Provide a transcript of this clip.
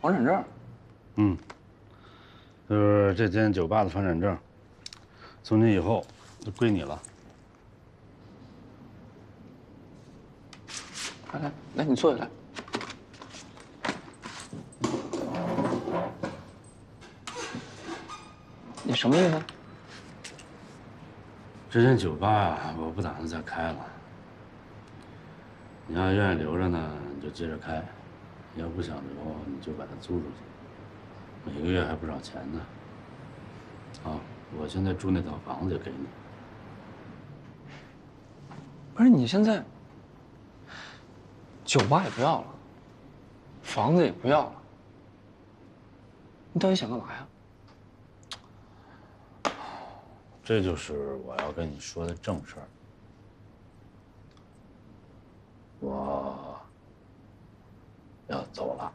房产证。嗯，就是这间酒吧的房产证，从今以后就归你了。来来来，你坐下来。你什么意思？这间酒吧啊，我不打算再开了。你要愿意留着呢，你就接着开；你要不想留，你就把它租出去。每个月还不少钱呢。啊，我现在住那套房子也给你。不是你现在，酒吧也不要了，房子也不要了，你到底想干嘛呀？这就是我要跟你说的正事儿。我要走了。